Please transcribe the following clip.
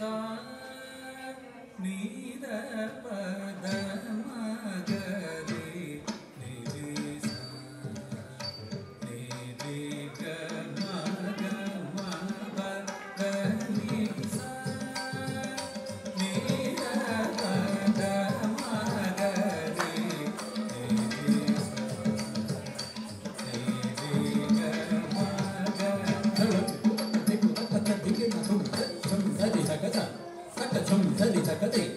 சா 可以